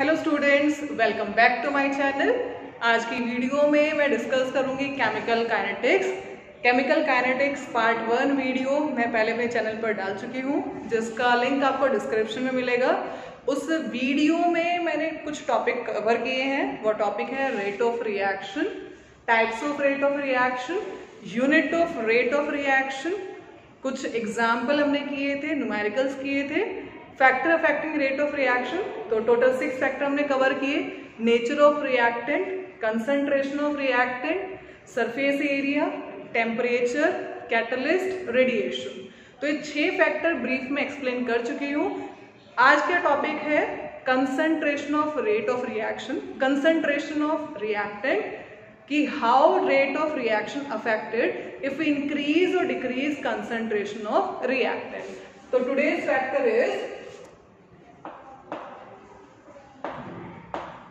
hello students welcome back to my channel आज की video में मैं डिस्कस करूंगी chemical kinetics chemical kinetics part one video मैं पहले अपने चैनल पर डाल चुकी हूं जिसका लिंक आपको डिस्क्रिप्शन में मिलेगा उस वीडियो में मैंने कुछ टॉपिक कवर किए हैं वो टॉपिक है rate of reaction types of rate of reaction unit of rate of reaction कुछ एग्जाम्पल हमने किए थे नुमेरिकल्स किए थे factor affecting rate of reaction तो टोटल सिक्स फैक्टर हमने कवर किए nature of reactant concentration of reactant surface area temperature catalyst radiation तो ये छह फैक्टर ब्रीफ में एक्सप्लेन कर चुकी हूँ आज का टॉपिक है concentration of rate of reaction concentration of reactant कि how rate of reaction affected if increase और डिक्रीज कंसेंट्रेशन ऑफ रिएक्टेंट तो टुडेज फैक्टर इज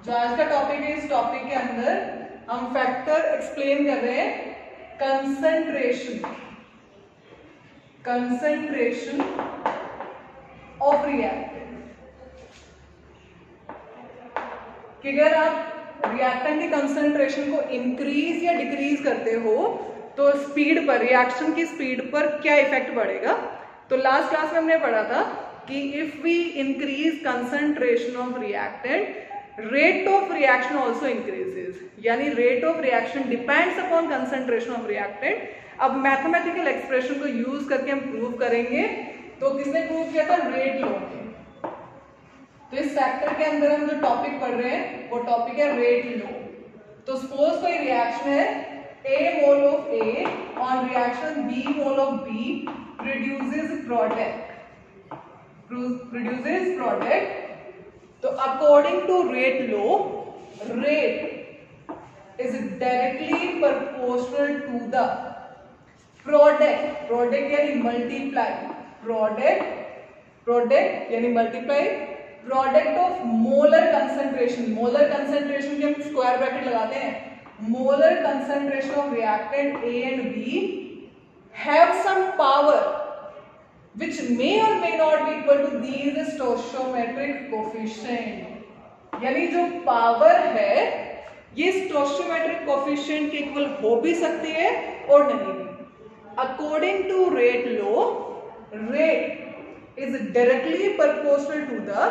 तो आज का टॉपिक है इस टॉपिक के अंदर हम फैक्टर एक्सप्लेन कर रहे हैं कंसंट्रेशन कंसेंट्रेशन ऑफ रिएक्टेंट कि अगर आप रिएक्टेंट की कंसेंट्रेशन को इंक्रीज या डिक्रीज करते हो तो स्पीड पर रिएक्शन की स्पीड पर क्या इफेक्ट पड़ेगा तो लास्ट क्लास में हमने पढ़ा था कि if we increase concentration of reactant rate of reaction also increases यानी rate of reaction depends upon concentration of reactant अब mathematical expression को use करके हम prove करेंगे तो किसने prove किया था rate law ने तो इस सेक्टर के अंदर हम जो टॉपिक पढ़ रहे हैं वो टॉपिक है रेट लो तो सपोज कोई रिएक्शन है ए मोल ऑफ ए और reaction B mole of B produces product produces product तो according to rate law rate is directly proportional to the product product यानी मल्टीप्लाई प्रोडक्ट प्रोडक्ट यानी multiply product of molar concentration molar concentration के हम square bracket लगाते हैं molar concentration of reactant A and B have some power which may or may not be equal to these stoichiometric coefficient यानी जो power है ये stoichiometric coefficient के equal हो भी सकती है और नहीं भी according to rate law rate is directly proportional to the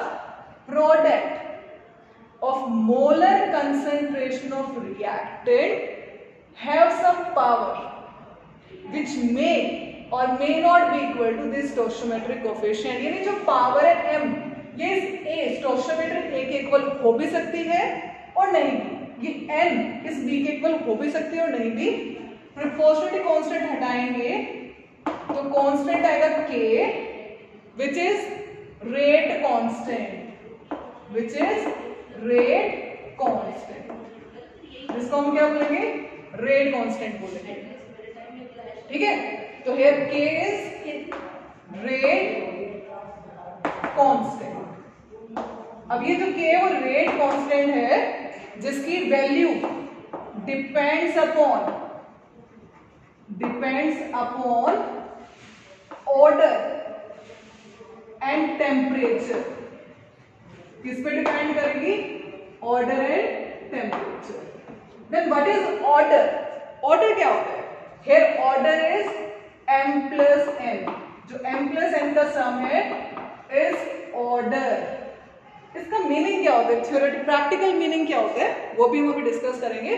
product of molar concentration of reacted have some power which may और may not be equal to this stoichiometric coefficient यानी जो पावर है एम ये a stoichiometric a के equal हो भी सकती है और नहीं ये एन इस बी के इक्वल हो भी सकती है और नहीं भी प्रोपोर्शनलिटी कांस्टेंट हटाएंगे तो कांस्टेंट आएगा के which is rate constant which is rate constant इसको हम क्या बोलेंगे रेट कांस्टेंट बोलेंगे ठीक है तो हेयर के रेट कॉन्स्टेंट अब ये जो के है वो रेट कॉन्स्टेंट है जिसकी value depends upon depends upon order and temperature किस पे डिपेंड करेगी order and temperature then what is order order क्या होता है here order is M plus N जो एम प्लस एन का सम है इज ऑर्डर इसका मीनिंग क्या होता है थ्योरेटिक प्रैक्टिकल मीनिंग क्या होता है वो भी हम अभी डिस्कस करेंगे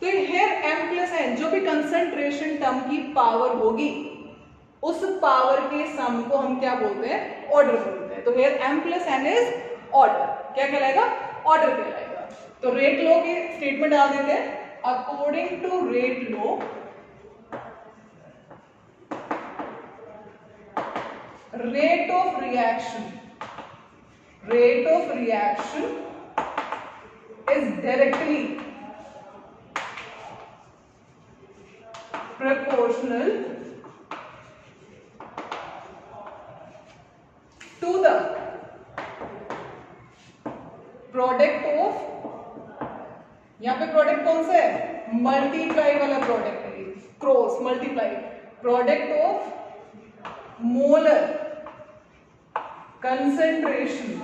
तो हेयर एम प्लस एन जो भी कंसेंट्रेशन टर्म की पावर होगी उस पावर के सम को हम क्या बोलते हैं ऑर्डर बोलते हैं तो here M plus N is order क्या कहलाएगा ऑर्डर कहलाएगा तो रेट लो के स्टेटमेंट डाल देते हैं according to rate law rate of reaction rate of reaction is directly proportional to the product of यहाँ पे प्रोडक्ट कौन सा है मल्टीप्लाई वाला प्रोडक्ट है cross multiply product of molar concentration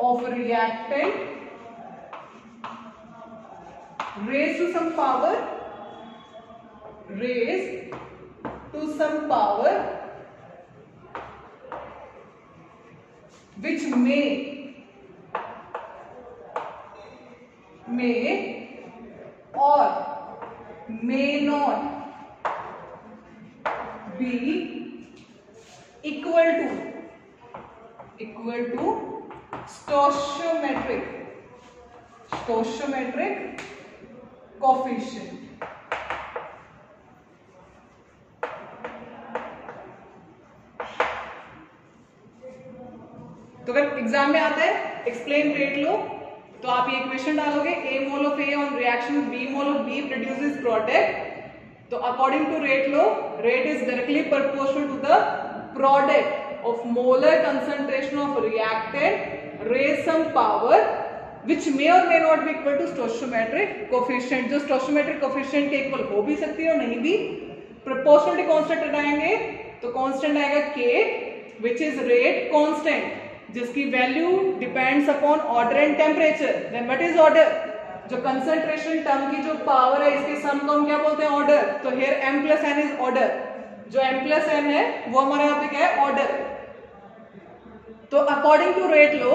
of reactant raised to some power raised to some power which may may or may not be equal to equal to stoichiometric stoichiometric coefficient तो अगर exam में आता है explain rate law तो आप ये equation डालोगे A mole of A on reaction B mole of B produce product तो according to rate law rate is directly proportional to the product of molar concentration of reactant raise some power which may or may not be equal to stoichiometric coefficient jo stoichiometric coefficient ke equal ho bhi sakti hai aur nahi bhi proportionality constant हटाएंगे to constant aayega k which is rate constant जिसकी value depends upon order and temperature then what is order जो concentration term की जो power है इसके sum को हम क्या बोलते हैं ऑर्डर तो here M plus N is order जो एम प्लस एम है वो हमारा यहाँ पे क्या है ऑर्डर तो according to rate law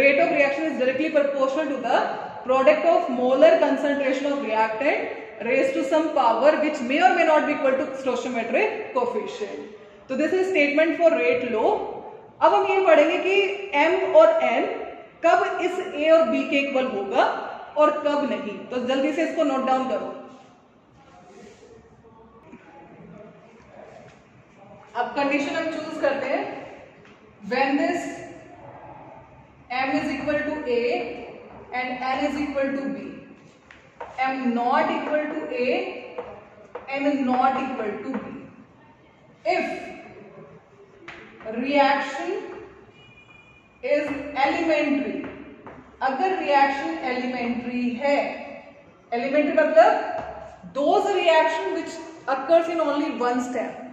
rate of reaction is directly proportional to the product of molar concentration of reacted raised to some power which may और may not equal to stoichiometric coefficient तो this is statement for rate law अब हम ये पढ़ेंगे कि m और n कब इस ए और बी के इक्वल होगा और कब नहीं तो जल्दी से इसको नोट डाउन करो अब कंडीशन हम चूज करते हैं when this M is equal to A and N is equal to B M not equal to A is not equal to B if reaction is elementary अगर reaction elementary है elementary मतलब those reaction which occurs in only one step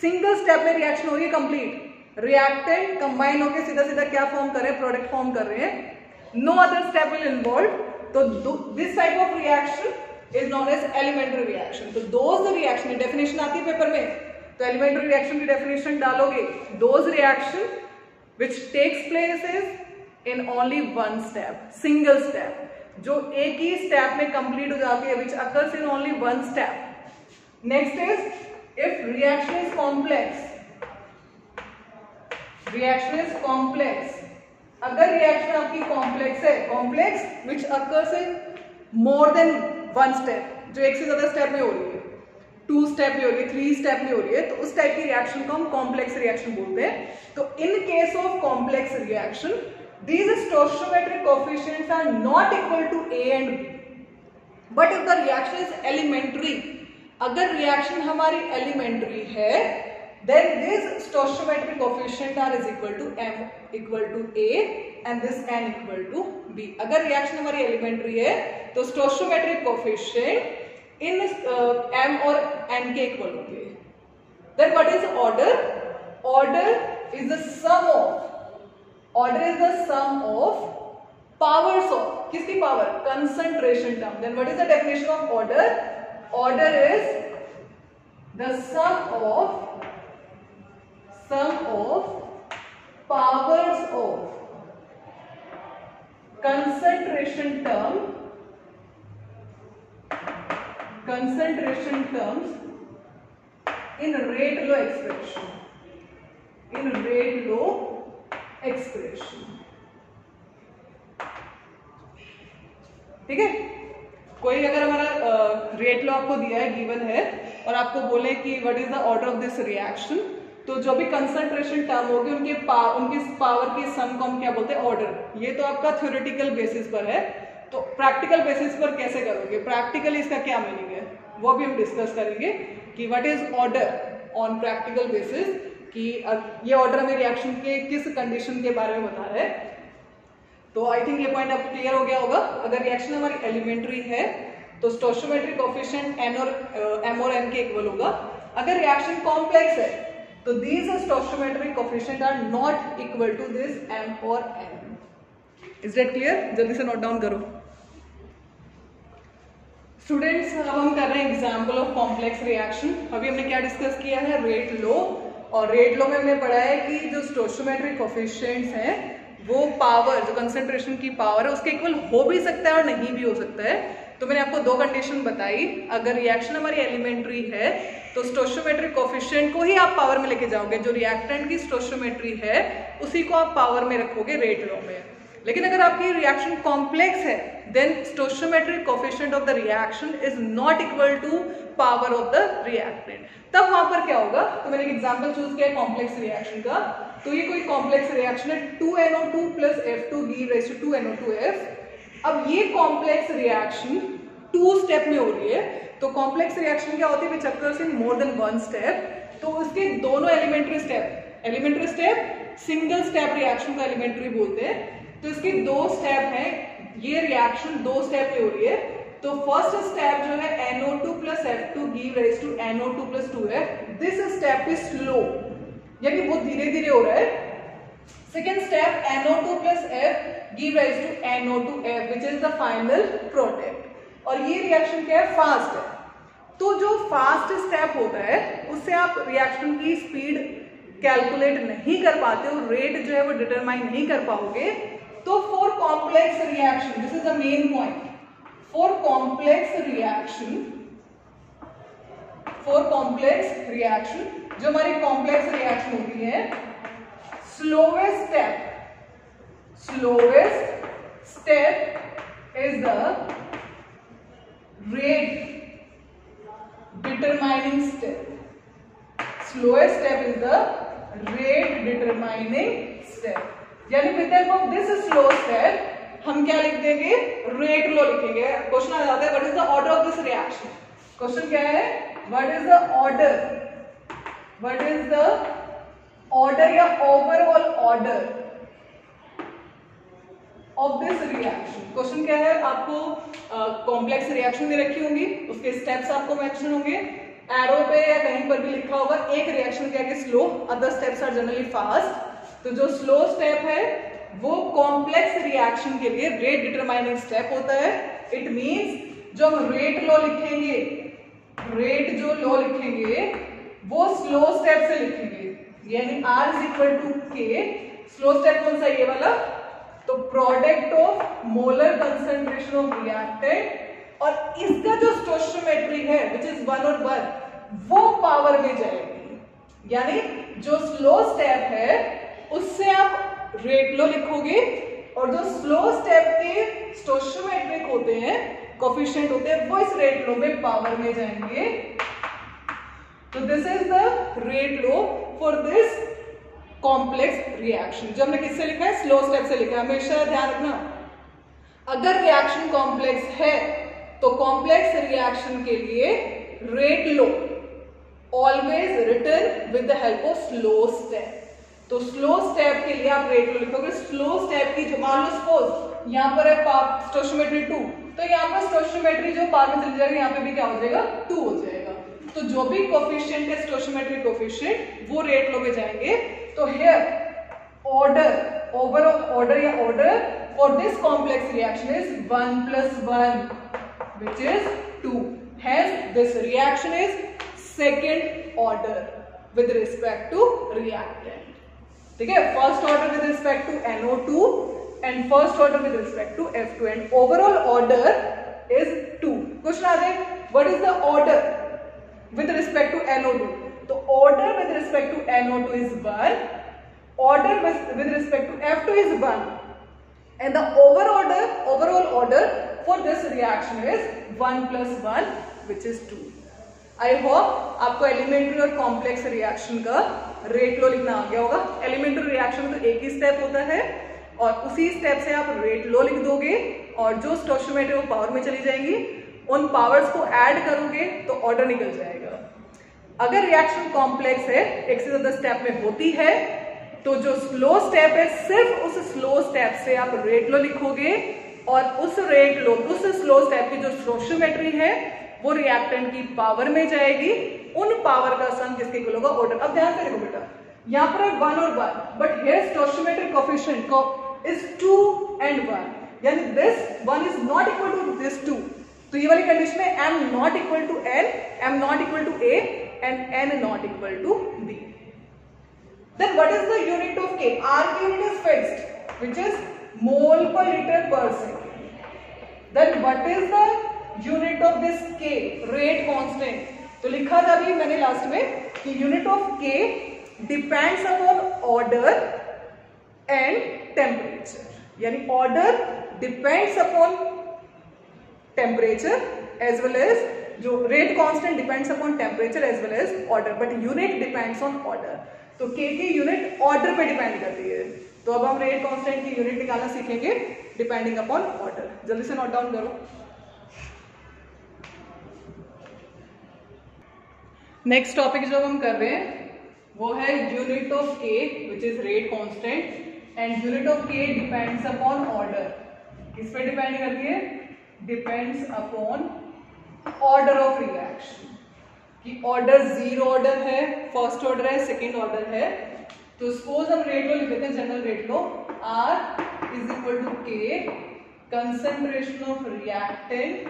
single step में reaction हो रही है complete reactant combine होकर सीधा सीधा क्या फॉर्म कर रहे हैं प्रोडक्ट फॉर्म कर रहे हैं no other step will involve तो this type of reaction is known as elementary reaction तो दोज रिएक्शन डेफिनेशन आती है पेपर में तो एलिमेंट्री रिएक्शन की डेफिनेशन डालोगे those reaction which takes place is in only one step single step जो एक ही स्टेप में कंप्लीट हो जाती है which occurs in only one step next is if reaction is complex reaction is complex agar reaction aapki complex hai complex which occurs in more than one step jo ek se zyada step mein ho rahi hai two step में हो रही है three step में हो रही है तो उस टाइप की रिएक्शन को हम कॉम्प्लेक्स रिएक्शन बोलते हैं तो in case of complex reaction these stoichiometric are not equal to A and B but if the reaction is elementary अगर रिएक्शन हमारी एलिमेंट्री है then this stoichiometric coefficient are is equal to M equal to A and this N equal to B अगर reaction हमारी elementary है तो stoichiometric coefficient इन M uh, और N के इक्वल होंगे then what is order order is the sum of order is the sum of powers of किसकी power concentration term then what is the definition of order order is the sum of sum of powers of concentration term concentration terms in rate law expression in rate law expression ठीक है कोई अगर हमारा rate लो आपको दिया है given है और आपको बोले कि what is the order of this reaction तो जो भी कंसंट्रेशन टर्म होगी उनके पावर उनकी पावर की सम को हम क्या बोलते हैं ऑर्डर ये तो आपका थ्योरेटिकल बेसिस पर है तो प्रैक्टिकल बेसिस पर कैसे करोगे प्रैक्टिकली इसका क्या मीनिंग है वो भी हम डिस्कस करेंगे कि what is order on practical basis कि ये ऑर्डर हमें रिएक्शन के किस कंडीशन के बारे में बता रहे है तो आई थिंक ये पॉइंट आपको क्लियर हो गया होगा अगर रिएक्शन हमारी एलिमेंट्री है तो स्टोशोमेट्रिक ऑफिशियंट एन और एम और एन के इक्वल होगा अगर रिएक्शन कॉम्प्लेक्स है तो these stoichiometric coefficient are not equal to this M और एन इज डेट क्लियर जल्दी से नोट डाउन करो स्टूडेंट्स अब हम कर रहे हैं एग्जाम्पल ऑफ कॉम्प्लेक्स रिएक्शन अभी हमने क्या डिस्कस किया है रेट लो और रेट लो में हमने पढ़ा है कि जो स्टोशोमेट्रिक ऑफिशियंट हैं वो पावर जो कंसेंट्रेशन की पावर है उसके इक्वल हो भी सकता है और नहीं भी हो सकता है तो मैंने आपको दो कंडीशन बताई अगर रिएक्शन हमारी एलिमेंट्री है तो स्टोशोमेट्रिक कोफिशियंट को ही आप पावर में लेके जाओगे जो रिएक्टेंट की स्टोशोमेट्री है उसी को आप पावर में रखोगे रेट लॉ में लेकिन अगर आपकी रिएक्शन कॉम्प्लेक्स है then stoichiometric coefficient of the reaction is not equal to power of the reactant तब वहां पर क्या होगा तो मैंने एक एग्जाम्पल चूज किया कॉम्प्लेक्स रिएक्शन का तो ये कोई कॉम्प्लेक्स रिएक्शन है two NO two plus F two be rise to two NO two F अब ये कॉम्प्लेक्स रिएक्शन टू स्टेप में हो रही है तो कॉम्प्लेक्स रिएक्शन क्या होती है which occurs in more than one step तो उसके दोनों elementary step elementary step single step reaction का एलिमेंट्री बोलते हैं तो इसके दो स्टेप हैं ये रिएक्शन दो स्टेप पे हो रही है तो फर्स्ट स्टेप जो है NO2 plus F two give rise to NO2 plus two this step is slow यानी वो धीरे धीरे हो रहा है second step NO2 plus F give rise to NO2F which is the final product और ये रिएक्शन क्या है फास्ट है तो जो फास्ट स्टेप होता है उससे आप रिएक्शन की स्पीड कैलकुलेट नहीं कर पाते हो रेट जो है वो डिटरमाइन नहीं कर पाओगे तो for complex reaction this is the main point for complex reaction for complex reaction जो हमारी कॉम्प्लेक्स रिएक्शन होती है slowest step slowest step is the rate determining step slowest step is the rate determining step यानी with of this slow step हम क्या लिख देंगे rate law लिखेंगे क्वेश्चन आ जाता है what is the order of this reaction question क्या है what is the order what is the order या overall order of this reaction question क्या है आपको कॉम्प्लेक्स रिएक्शन दे रखी होंगी उसके स्टेप्स आपको मेंशन होंगे एरो पे या कहीं पर भी लिखा होगा एक रिएक्शन क्या slow other steps are generally fast तो जो स्लो स्टेप है वो कॉम्प्लेक्स रिएक्शन के लिए रेट डिटरमाइनिंग स्टेप होता है इट मीन्स जो हम रेट लो लिखेंगे रेट जो लो लिखेंगे वो स्लो स्टेप से लिखेंगे यानी R is equal to K slow step कौन सा ये वाला तो product of molar concentration of reacted और इसका जो स्टोशोमेट्री है विच इज वन और वन वो पावर में जाएगी यानी जो स्लो स्टेप है उससे आप रेट लो लिखोगे और जो स्लो स्टेप के स्टोशोमेट्रिक होते हैं कोफिशियंट होते हैं वो इस रेट लो में पावर में जाएंगे तो this is the rate law for this complex reaction जो हमने किससे लिखा है स्लो स्टेप से लिखा है हमेशा ध्यान रखना अगर रिएक्शन कॉम्प्लेक्स है तो कॉम्प्लेक्स रिएक्शन के लिए rate law always written with the help of slow step तो स्लो स्टेप के लिए आप रेट लो लिखोगे स्लो स्टेप की जो मान लो सपोज यहाँ पर है स्टोशोमेट्री टू तो यहाँ पर स्टोशोमेट्री जो पार में चली जाएगी यहाँ पे भी क्या हो जाएगा टू हो जाएगा तो जो भी कोफिशियंट है स्टोशोमेट्री कोफिशियंट वो रेट लोगे जाएंगे तो हेयर ऑर्डर ओवरऑल ऑर्डर या order for this complex reaction is one plus one which is two hence this reaction is second order with respect to reactant ठीक है first order with respect to NO two and first order with respect to F two and overall order is two question आ रहे what is the order with respect to NO two तो order with respect to NO two is one order with respect to F two is one and the over order overall order for this reaction is one plus one which is two I hope आपको elementary और complex reaction का rate law लिखना आ गया होगा elementary reaction तो एक ही स्टेप होता है और उसी स्टेप से आप रेट लो लिख दोगे और जो स्टोशोमेट वो पावर में चली जाएंगी उन पावर्स को ऐड करोगे तो ऑर्डर निकल जाएगा अगर रिएक्शन कॉम्प्लेक्स है एक से ज्यादा स्टेप में होती है तो जो स्लो स्टेप है सिर्फ उस स्लो स्टेप से आप रेट लो लिखोगे और उस रेट लो उस स्लो स्टेप की जो स्टोशोमेट्री है वो रिएक्टेंट की पावर में जाएगी उन पावर का सम किसके गुलों होगा ऑर्डर अब ध्यान से देखो बेटा यहां पर है वन और वन बट हेयर स्टोशिमेट्रिक को इज टू एंड वन यानी this one is not equal to this two तो ये वाली कंडीशन में M not equal to N M not equal to A and N not equal to B then what is the unit of k r unit is fixed which is mole per litre per second then what is the unit of this K rate constant तो लिखा था भी मैंने last में कि unit of K depends upon order and temperature यानी order depends upon temperature as well as जो rate constant depends upon temperature as well as order but unit depends on order तो के की unit order पे depend करती है तो अब हम रेट कांस्टेंट की यूनिट निकालना सीखेंगे डिपेंडिंग अपॉन ऑर्डर जल्दी से नोट डाउन करो नेक्स्ट टॉपिक जो हम कर रहे हैं वो है unit of K which is rate constant and unit of K depends upon order किस पे डिपेंड करती है depends upon order of reaction कि ऑर्डर जीरो ऑर्डर है फर्स्ट ऑर्डर है सेकेंड ऑर्डर है तो सपोज हम रेट लो लिख देते हैं general rate law R is equal to K concentration of reactant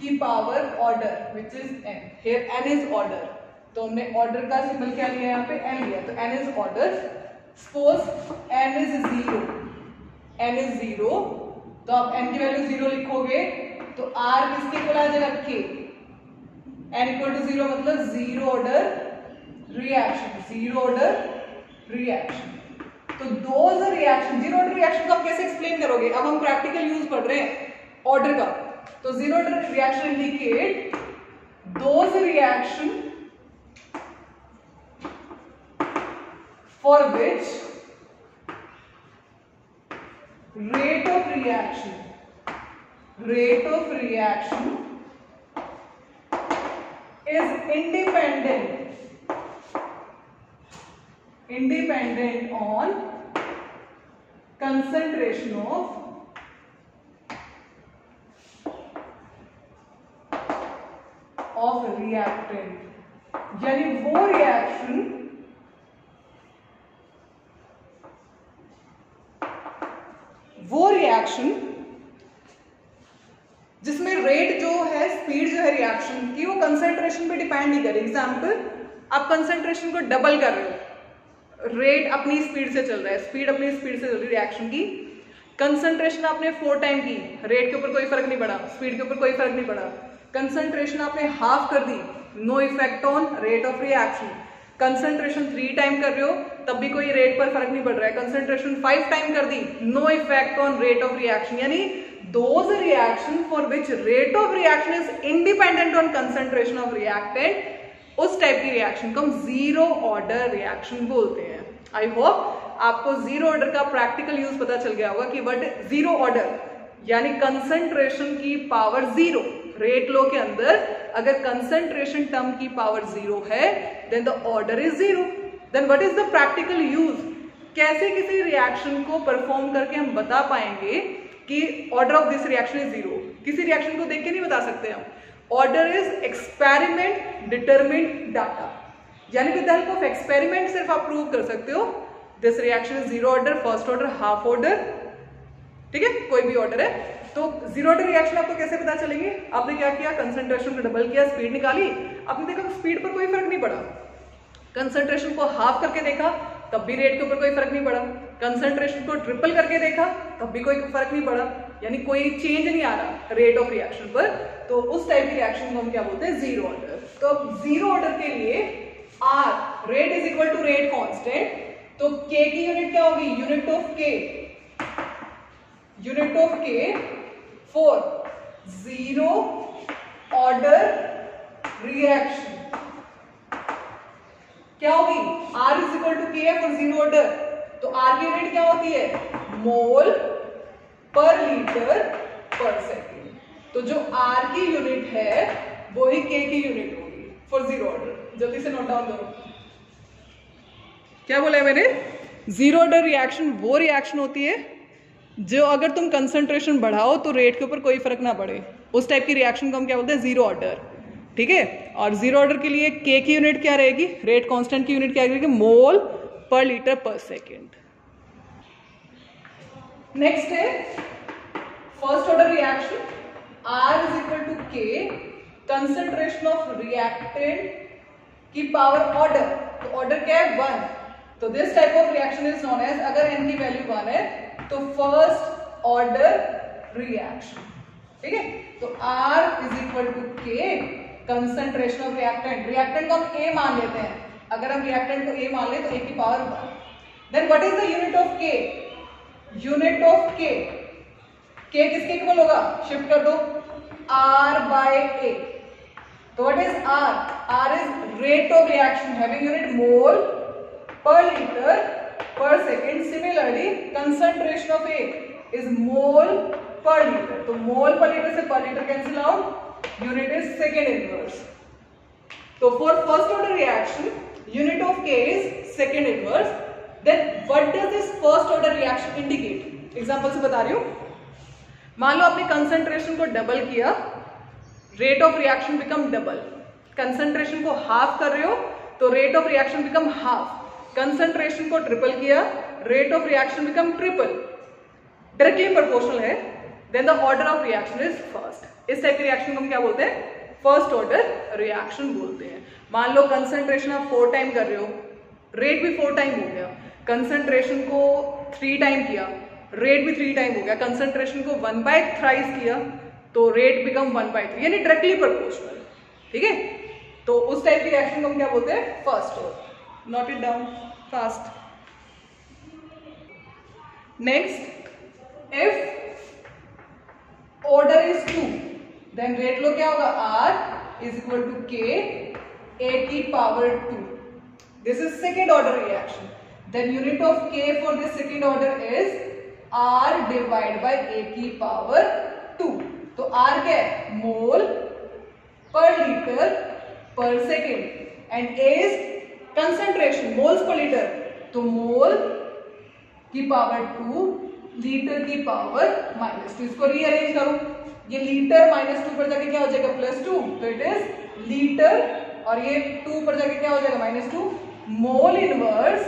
की power order which is N here N is order तो हमने ऑर्डर का सिंबल क्या लिया यहाँ पे एन लिया तो N is order suppose N is zero N is zero तो आप एन की वैल्यू जीरो लिखोगे तो आर किसके को आ जाएगा K N equal to zero मतलब zero order reaction zero order reaction तो दो रिएक्शन जीरो ऑर्डर रिएक्शन को आप कैसे एक्सप्लेन करोगे अब हम प्रैक्टिकल यूज पढ़ रहे हैं ऑर्डर का So zero order reaction indicate those reaction for which rate of reaction is independent on concentration of of reactant यानी वो रिएक्शन वो रिएक्शन जिसमें रेट जो है स्पीड जो है रिएक्शन की वो कंसेंट्रेशन पे डिपेंड नहीं करे एग्जाम्पल आप कंसेंट्रेशन को डबल कर रहे हो रेट अपनी स्पीड से चल रहा है स्पीड अपनी स्पीड से चल रही रिएक्शन की कंसेंट्रेशन आपने फोर टाइम की रेट के ऊपर कोई फर्क नहीं पड़ा स्पीड के ऊपर कोई फर्क नहीं पड़ा कंसंट्रेशन आपने हाफ कर दी no effect on rate of reaction concentration three time कर रहे हो तब भी कोई रेट पर फर्क नहीं पड़ रहा है कंसंट्रेशन फाइव टाइम कर दी no effect on rate of reaction यानी those reaction for which rate of reaction is independent on concentration of reactant उस टाइप की रिएक्शन को हम जीरो ऑर्डर रिएक्शन बोलते हैं आई होप आपको जीरो ऑर्डर का प्रैक्टिकल यूज पता चल गया होगा कि बट जीरो ऑर्डर यानी कंसंट्रेशन की पावर जीरो रेट लो के अंदर अगर कंसंट्रेशन टर्म की पावर जीरो है then the order is zero then what is the practical use कैसे किसी रिएक्शन को परफॉर्म करके हम बता पाएंगे कि order of this reaction is zero किसी रिएक्शन को देख के नहीं बता सकते हम order is experiment determined data यानी विद हेल्प ऑफ एक्सपेरिमेंट सिर्फ आप प्रूव कर सकते हो this reaction is zero order first order half order ठीक है कोई भी ऑर्डर है तो जीरो रिएक्शन आपको कैसे पता चलेंगे आपने क्या किया कंसेंट्रेशन को डबल किया स्पीड निकाली आपने देखा स्पीड पर कोई फर्क नहीं पड़ा कंसेंट्रेशन को हाफ करके देखा तब भी रेट के ऊपर कोई फर्क नहीं पड़ा कंसेंट्रेशन को ट्रिपल करके देखा तब भी कोई फर्क नहीं पड़ा यानी कोई चेंज नहीं आ रहा रेट ऑफ रिएक्शन पर तो उस टाइप की रिएक्शन को हम क्या बोलते हैं जीरो ऑर्डर तो जीरो ऑर्डर के लिए R rate is equal to rate constant तो के की यूनिट क्या होगी unit of K unit of K for zero order reaction क्या होगी R is equal to K for zero order तो आर की यूनिट क्या होती है mole per litre per second तो जो आर की यूनिट है वो ही के की यूनिट होगी फॉर जीरो ऑर्डर जल्दी से नोट डाउन करो क्या बोला है मैंने जीरो ऑर्डर रिएक्शन वो रिएक्शन होती है जो अगर तुम कंसंट्रेशन बढ़ाओ तो रेट के ऊपर कोई फर्क ना पड़े उस टाइप की रिएक्शन को हम क्या बोलते हैं जीरो ऑर्डर ठीक है और जीरो ऑर्डर के लिए के की यूनिट क्या रहेगी रेट कांस्टेंट की यूनिट क्या रहेगी mole per litre per second next है first order reaction R is equal to K concentration of reacted की पावर ऑर्डर तो ऑर्डर क्या है वन तो this type of reaction is known as अगर एन की वैल्यू वन है तो फर्स्ट ऑर्डर रिएक्शन ठीक है तो R is equal to K concentration of reactant reactant को हम A मान लेते हैं अगर हम रिएक्टेंट को A मान ले तो A की power one then what is the unit of K unit of K K किसके इक्वल होगा शिफ्ट कर दो R बाय A तो what is R R is rate of reaction having unit mole per litre per second similarly concentration of A is mole per litre तो mole per litre से per litre cancel out unit is second inverse तो for first order reaction unit of K is second inverse then what does this first order reaction indicate example से बता रही हूं मान लो आपने कंसंट्रेशन को डबल किया rate of reaction become double concentration को हाफ कर रहे हो तो rate of reaction become half concentration को ट्रिपल किया rate of reaction become triple directly proportional है then the order of reaction is first इस टाइप के रिएक्शन को हम क्या बोलते हैं फर्स्ट ऑर्डर रिएक्शन बोलते हैं मान लो कंसंट्रेशन आप फोर टाइम कर रहे हो रेट भी फोर टाइम हो गया कंसंट्रेशन को थ्री टाइम किया रेट भी थ्री टाइम हो गया कंसंट्रेशन को वन बाय थ्राइज किया तो rate become one by three यानी डायरेक्टली प्रपोर्शनल ठीक है तो उस टाइप के रिएक्शन को हम क्या बोलते हैं first order note it down fast next if order is two then rate law क्या होगा R is equal to K A की power two this is second order reaction then unit of K for this second order is R divide by A की power two तो are क्या है mole per litre per second and A is concentration moles per litre तो mole की power two litre की power minus two इसको rearrange करो ये लीटर माइनस टू पर जाके क्या हो जाएगा प्लस टू तो इट इज लीटर और ये टू पर जाके क्या हो जाएगा minus two mole inverse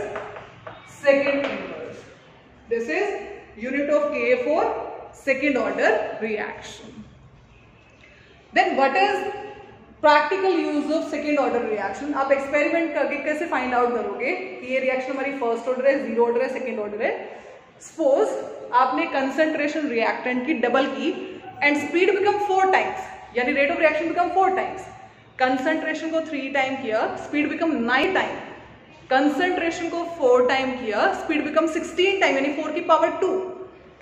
second inverse this is unit of K for second order reaction then what is practical use of second order reaction आप एक्सपेरिमेंट करके कैसे फाइंड आउट करोगे कि ये रिएक्शन हमारी फर्स्ट ऑर्डर है जीरो ऑर्डर है second order है सपोज आपने कंसेंट्रेशन रिएक्टेंट की डबल की and speed become four times यानी rate of reaction become four times concentration को थ्री टाइम किया speed become nine time concentration को फोर टाइम किया स्पीड बिकम सिक्सटीन टाइम यानी फोर की पावर टू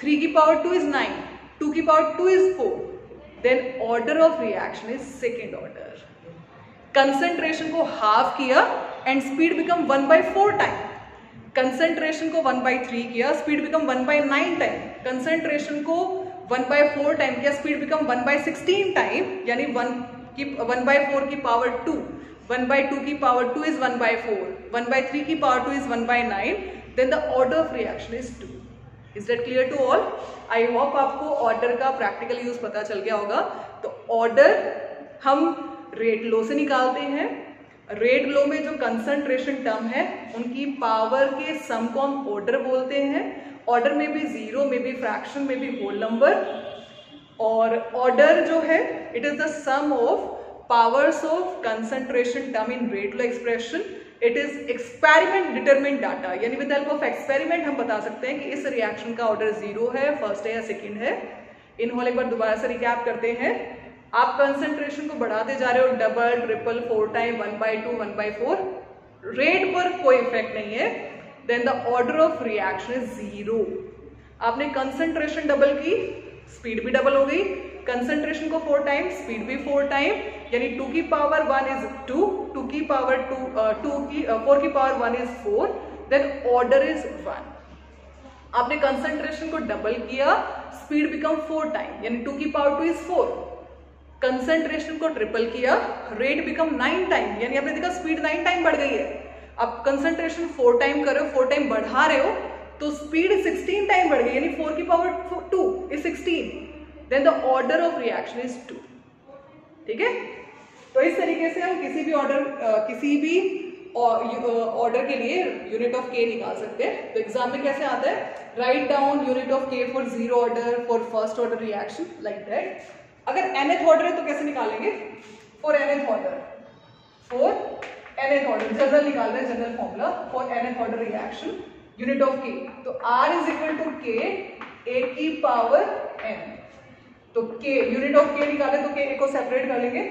थ्री की power two is nine two की power two is four then order of reaction is second order concentration को half किया and speed become one by four time concentration को one by three किया speed become one by nine time concentration को one by four time किया speed become one by sixteen time यानी one की one by four की power two one by two की power two is one by four one by three की power two is one by nine then the order of reaction is two is that clear to all I hope आपको order का practical use पता चल गया होगा तो order हम red लो से निकालते हैं रेड लो में जो कंसंट्रेशन टर्म है उनकी पावर के सम को हम ऑर्डर बोलते हैं ऑर्डर में भी जीरो में भी फ्रैक्शन में भी होल नंबर और ऑर्डर जो है it is the sum of powers of concentration term in rate law expression it is experiment determined data यानी विद हेल्प ऑफ एक्सपेरिमेंट हम बता सकते हैं कि इस रिएक्शन का ऑर्डर जीरो है फर्स्ट है या सेकेंड है इन्होंने एक बार दोबारा से रिकैप करते हैं आप कंसेंट्रेशन को बढ़ाते जा रहे हो double triple four time one by two one by four rate पर कोई इफेक्ट नहीं है then the order of reaction is zero आपने कंसेंट्रेशन डबल की स्पीड भी डबल हो गई कंसेंट्रेशन को फोर टाइम स्पीड भी फोर टाइम यानी टू की power one is two two की पावर टू टू की फोर की power one is four then order is one आपने कंसेंट्रेशन को डबल किया स्पीड बिकम फोर टाइम यानी टू की power two is four concentration को ट्रिपल किया रेट बिकम नाइन टाइम यानी आपने देखा स्पीड नाइन टाइम बढ़ गई है आप कंसेंट्रेशन फोर टाइम कर रहे हो फोर टाइम बढ़ा रहे हो तो स्पीड सिक्सटीन टाइम बढ़ गई यानी फोर की power two is sixteen then the order of reaction is two ठीक है तो इस तरीके से हम किसी भी ऑर्डर किसी भी ऑर्डर के लिए यूनिट ऑफ के निकाल सकते हैं तो एग्जाम में कैसे आता है write down unit of K for zero order for first order reaction like that अगर एनएथ ऑर्डर है तो कैसे निकालेंगे for nth order for nth order general निकाल रहे हैं general formula for nth order reaction unit of K तो R is equal to K A की पावर एन तो के यूनिट ऑफ के निकाले तो के को सेपरेट कर लेंगे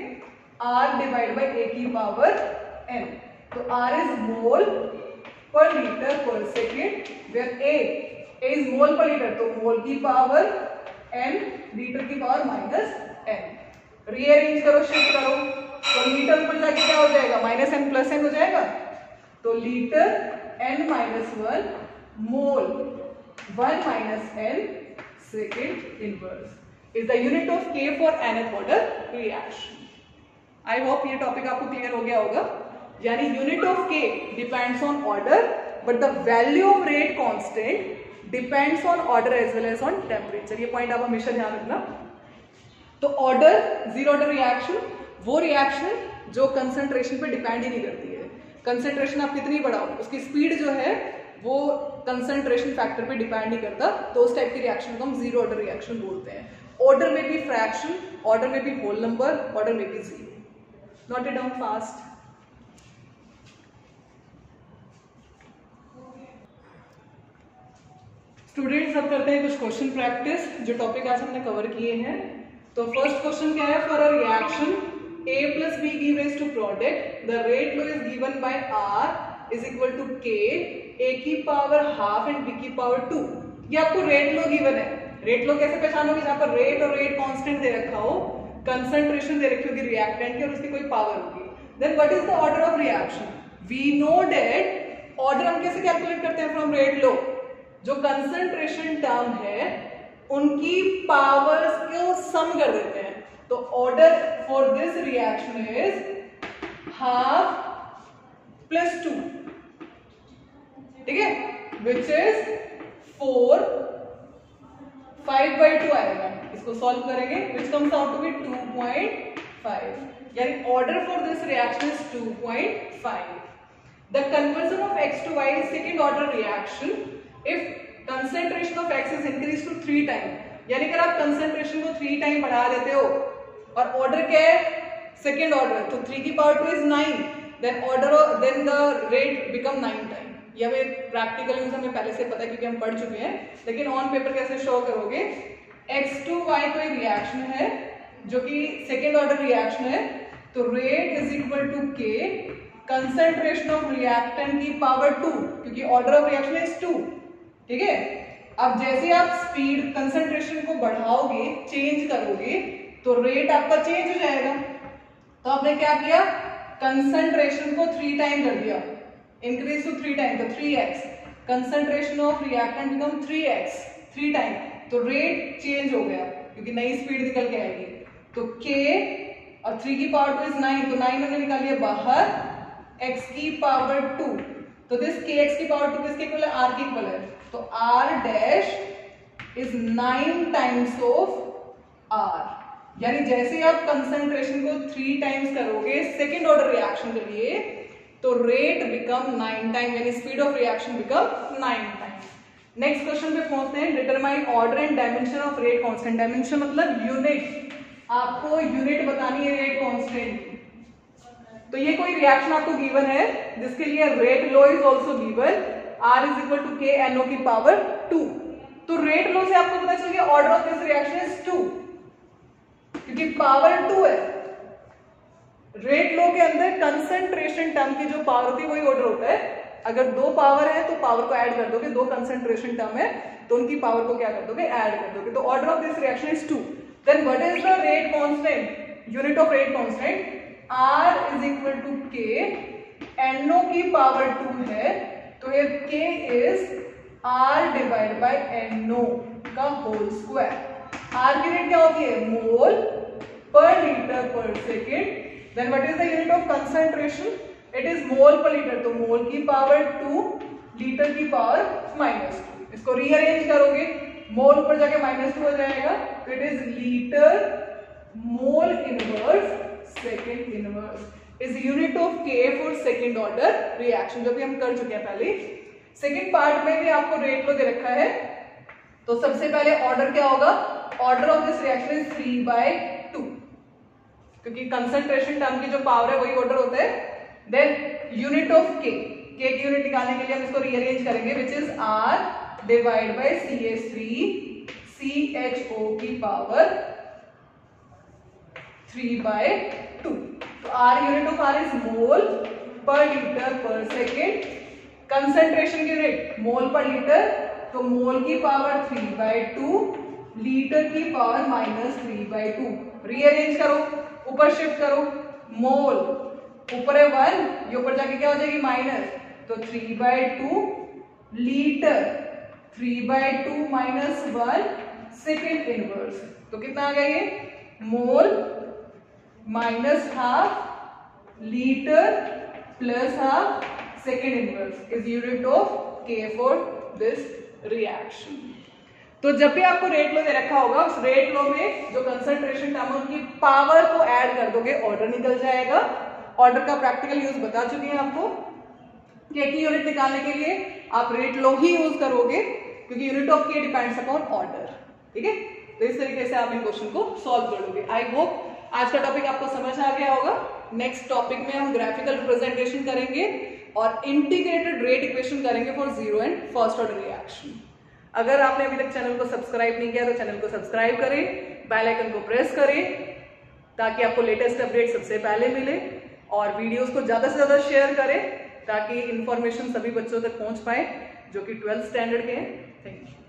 आर डिवाइड बाई ए की पावर एन तो R is mole per litre per second where A is mole per litre तो मोल की पावर एन लीटर की पावर माइनस एन रीअरेंज करो शिफ्ट करो तो लीटर पर जाके क्या हो जाएगा माइनस एन प्लस एन हो जाएगा तो litre N minus one mole one minus N second inverse is the unit of K for anath water reaction I hope ये टॉपिक आपको क्लियर हो गया होगा यानी unit of K depends on order but the value of rate constant depends on order as well as on temperature ये point आप हमेशा ध्यान रखना तो ऑर्डर जीरो ऑर्डर रिएक्शन वो रिएक्शन जो कंसंट्रेशन पे डिपेंड ही नहीं करती है कंसेंट्रेशन आप कितनी बढ़ाओ उसकी स्पीड जो है वो कंसेंट्रेशन फैक्टर पे डिपेंड नहीं करता तो उस टाइप की रिएक्शन को हम जीरो ऑर्डर रिएक्शन बोलते हैं ऑर्डर में भी फ्रैक्शन ऑर्डर में भी होल नंबर ऑर्डर में भी zero note it down fast students अब करते हैं कुछ क्वेश्चन प्रैक्टिस जो टॉपिक आज हमने कवर किए हैं तो फर्स्ट क्वेश्चन क्या है for a reaction A plus B give rise to product the rate law is given by R is equal to K A की पावर हाफ एंड बी की पावर टू ये आपको rate law given है rate law कैसे पहचानोगे जहां पर rate और रेट कांस्टेंट दे रखा हो कंसंट्रेशन दे रखी होगी रिएक्टेंट की और उसकी कोई पावर होगी then what is the order of reaction we know that order हम कैसे कैलकुलेट करते हैं फ्रॉम रेड लो जो कंसंट्रेशन टर्म है उनकी पावर्स को सम कर देते हैं तो order for this reaction is half plus two ठीक है which is four five by two आएगा इसको सॉल्व करेंगे which comes out to be two point five यानी order for this reaction is two point five the conversion of x to y is second order reaction if concentration of x is increased to three time यानी अगर आप concentration को three time बढ़ा देते हो और order क्या है सेकेंड ऑर्डर तो थ्री की power two is nine then order then the rate become nine time या फिर प्रैक्टिकल यूज हमें पहले से पता है क्योंकि हम पढ़ चुके हैं लेकिन ऑन पेपर कैसे शो करोगे एक्स टू वाई एक रिएक्शन है जो कि सेकेंड ऑर्डर रिएक्शन है तो rate is equal to K concentration of reactant की पावर टू क्योंकि order of reaction is two ठीक है अब जैसे आप स्पीड कंसेंट्रेशन को बढ़ाओगे चेंज करोगे तो रेट आपका चेंज हो जाएगा तो आपने क्या किया कंसेंट्रेशन को थ्री टाइम कर दिया increase to 3 times so 3x concentration of reactant become 3x 3 times तो रेट चेंज हो गया क्योंकि नई स्पीड निकल के आएगी तो k और थ्री की पावर टू इज नाइन तो नाइन मैंने निकाल लिया बाहर x की पावर टू तो दिस के एक्स की पावर 2 किसके इक्वल है r की इक्वल है तो r dash is nine times of r यानी जैसे आप कंसंट्रेशन को थ्री टाइम्स करोगे सेकेंड ऑर्डर रिएक्शन के लिए तो रेट बिकम नाइन टाइम यानी speed of reaction become nine time next question पे पहुंचते हैं determine order and dimension of rate constant dimension मतलब यूनिट आपको यूनिट बतानी है रेट कॉन्स्टेंट तो ये कोई रिएक्शन आपको गिवन है जिसके लिए rate law is also given R is equal to K NO की पावर टू तो रेट लो से आपको पता चल गया order of this reaction is two क्योंकि पावर टू है रेट लो के अंदर कंसेंट्रेशन टर्म की जो पावर होती है वही ऑर्डर होता है अगर दो पावर है तो पावर को ऐड कर दोगे दो कंसेंट्रेशन टर्म है तो उनकी पावर को क्या कर दोगे ऐड कर दोगे तो order of this reaction is two then what is the rate constant unit of rate constant R is equal to K NO की पावर टू है तो ये K is R divide by NO का whole square R की rate क्या होती है mole per litre per second then what is the unit of concentration it is mole per litre तो मोल की पावर टू लीटर की power minus two इसको rearrange करोगे मोल ऊपर जाके माइनस हो जाएगा तो it is litre mole inverse second inverse is unit of K for second order reaction जो भी हम कर चुके हैं पहले सेकेंड पार्ट में भी आपको रेट लो दे रखा है तो सबसे पहले ऑर्डर क्या होगा order of this reaction is three by क्योंकि कंसेंट्रेशन टर्म की जो पावर है वही ऑर्डर होता है then unit of K K की यूनिट निकालने के लिए हम इसको रीअरेंज करेंगे which is R divide by C H three C H O की पावर थ्री बाय टू तो R unit of R is mole per litre per second concentration unit mole per litre तो mole की power three by two litre की power minus three by two rearrange करो ऊपर shift करो मोल ऊपर है one ये ऊपर जाके क्या हो जाएगी माइनस तो three by two litre three by two minus one second inverse तो कितना आ गया ये mole minus half litre plus half second inverse is unit of k for this reaction तो जब भी आपको रेट लो दे रखा होगा उस रेट लो में जो कंसंट्रेशन टर्म है उनकी पावर को ऐड कर दोगे ऑर्डर निकल जाएगा ऑर्डर का प्रैक्टिकल यूज बता चुके हैं आपको कि यूनिट निकालने के लिए आप रेट लो ही यूज करोगे क्योंकि unit of k depends upon order ठीक है तो इस तरीके से आप इन क्वेश्चन को सॉल्व कर लोगे आई होप आज का टॉपिक आपको समझ आ गया होगा नेक्स्ट टॉपिक में हम ग्राफिकल रिप्रेजेंटेशन करेंगे और इंटीग्रेटेड रेट इक्वेशन करेंगे for zero and first order reaction अगर आपने अभी तक चैनल को सब्सक्राइब नहीं किया तो चैनल को सब्सक्राइब करें बेल आइकन को प्रेस करें ताकि आपको लेटेस्ट अपडेट सबसे पहले मिले और वीडियोस को ज़्यादा से ज़्यादा शेयर करें ताकि इन्फॉर्मेशन सभी बच्चों तक पहुंच पाए जो कि ट्वेल्थ स्टैंडर्ड के हैं थैंक यू